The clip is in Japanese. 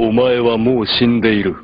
お前はもう死んでいる。